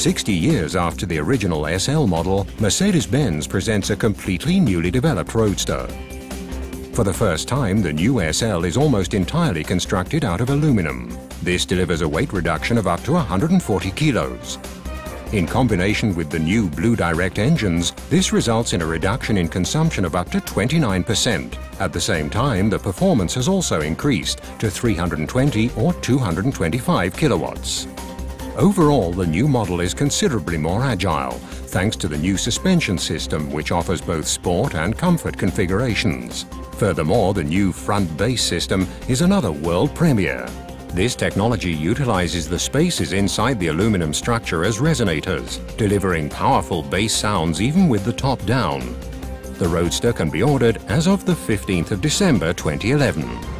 60 years after the original SL model, Mercedes-Benz presents a completely newly developed Roadster. For the first time, the new SL is almost entirely constructed out of aluminum. This delivers a weight reduction of up to 140 kilos. In combination with the new Blue Direct engines, this results in a reduction in consumption of up to 29%. At the same time, the performance has also increased to 320 or 225 kilowatts. Overall, the new model is considerably more agile, thanks to the new suspension system which offers both sport and comfort configurations. Furthermore, the new Frontbass system is another world premiere. This technology utilizes the spaces inside the aluminum structure as resonators, delivering powerful bass sounds even with the top down. The Roadster can be ordered as of the 15th of December 2011.